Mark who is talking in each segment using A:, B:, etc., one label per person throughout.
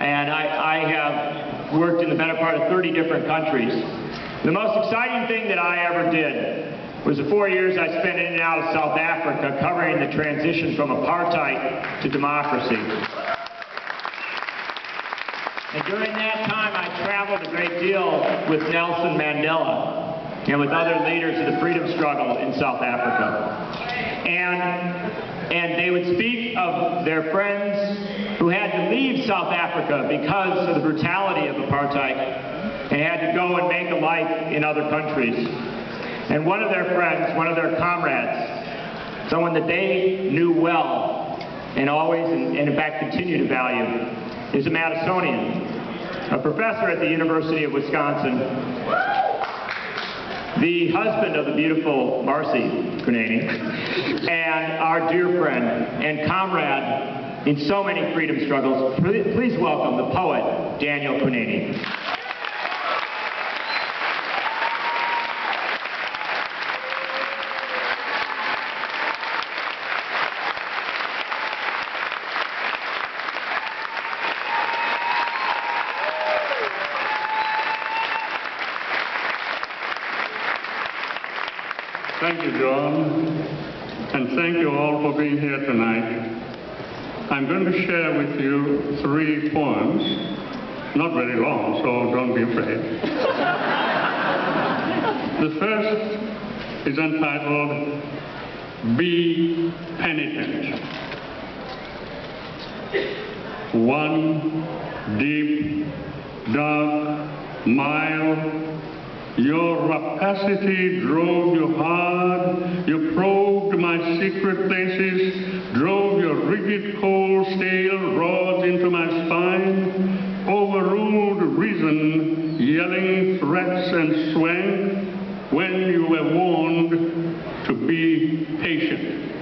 A: and I, I have worked in the better part of 30 different countries. The most exciting thing that I ever did was the four years I spent in and out of South Africa covering the transition from apartheid to democracy. And during that time, I traveled a great deal with Nelson Mandela and with other leaders of the freedom struggle in South Africa. And, and they would speak of their friends leave South Africa because of the brutality of apartheid and had to go and make a life in other countries. And one of their friends, one of their comrades, someone that they knew well and always, and, in fact continue to value, is a Madisonian, a professor at the University of Wisconsin, the husband of the beautiful Marcy Kunene, and our dear friend and comrade in so many freedom struggles. Please welcome the poet, Daniel Kunene.
B: Thank you, John, and thank you all for being here tonight. I'm going to share with you three poems, not very long, so don't be afraid. the first is entitled Be Penitent. One deep, dark mile your rapacity drove you hard, you probed my secret places, drove your rigid, cold, stale rods into my spine, overruled reason, yelling threats and swank when you were warned to be patient.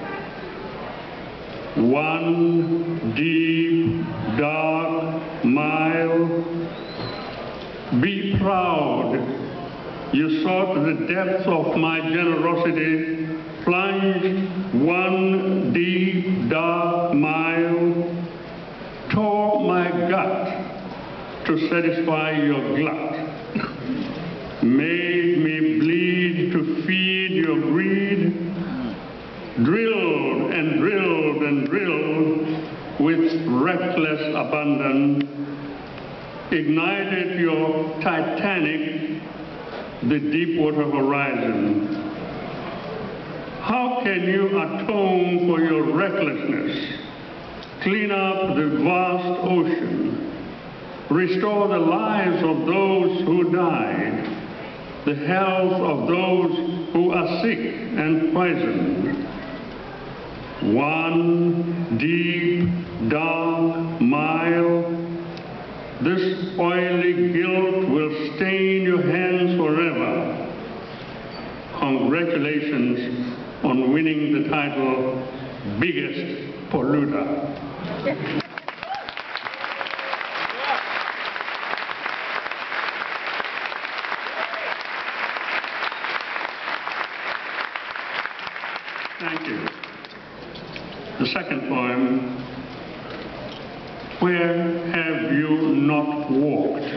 B: One deep, dark mile. Be proud you sought the depths of my generosity, plunged one deep, dark mile, tore my gut to satisfy your glut, made me bleed to feed your greed, drilled and drilled and drilled with reckless abandon, ignited your titanic the Deepwater Horizon. How can you atone for your recklessness, clean up the vast ocean, restore the lives of those who died, the health of those who are sick and poisoned? One deep, dark mile this oily guilt will stain your hands forever. Congratulations on winning the title Biggest Polluter. Thank you. The second poem where have you not walked?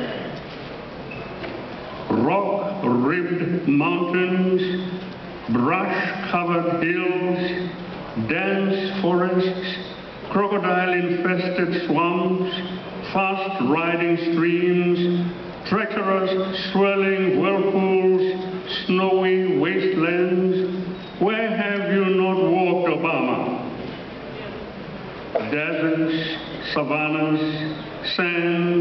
B: Rock-ribbed mountains, brush-covered hills, dense forests, crocodile-infested swamps, fast-riding streams, treacherous swirling whirlpools, snowy wastelands. Where have you not walked, Obama? Deserts, savannas, sands,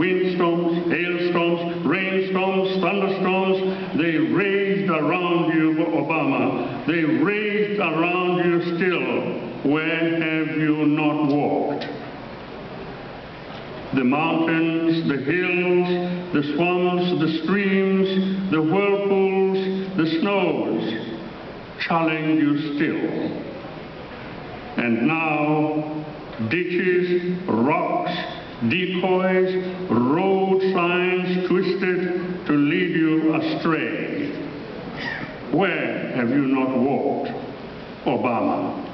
B: Windstorms, hailstorms, rainstorms, thunderstorms, they raged around you, Obama. They raged around you still. Where have you not walked? The mountains, the hills, the swamps, the streams, the whirlpools, the snows challenge you still. And now, ditches, rocks, decoys, road signs twisted to lead you astray. Where have you not walked, Obama?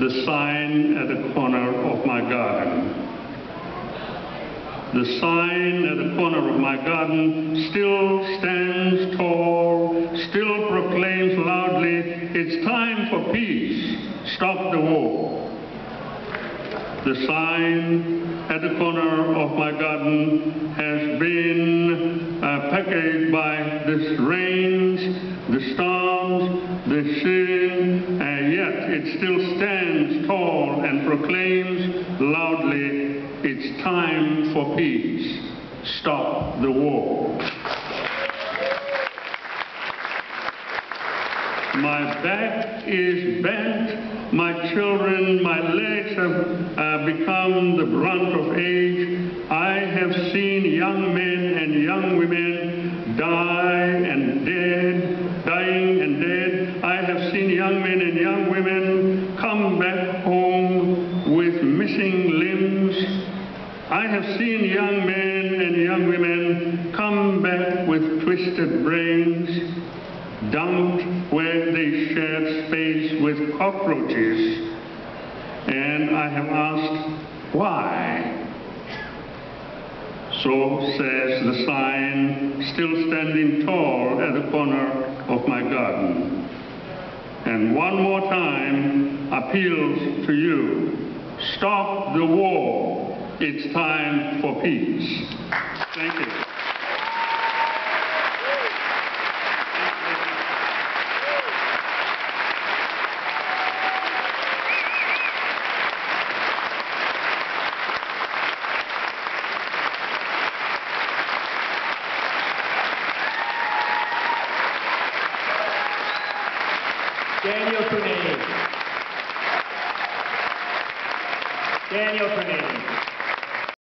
B: The sign at the corner of my garden. The sign at the corner of my garden still stands tall, still proclaims loudly, it's time for peace, stop the war. The sign at the corner of my garden has been uh, packaged by the rains, the storms, the sin, and yet it still stands tall and proclaims loudly, it's time for peace. Stop the war. My back is bent. My children, my legs have uh, become the brunt of age. I have seen young men and young women die and dead, dying and dead. I have seen young men and young women come back home with missing limbs. I have seen young men and young women come back with twisted brains, dumped where they shared space with cockroaches. And I have asked, why? So says the sign, still standing tall at the corner of my garden. And one more time appeals to you, stop the war. It's time for peace. Thank you.
A: Daniel Kunene. Daniel Kunene.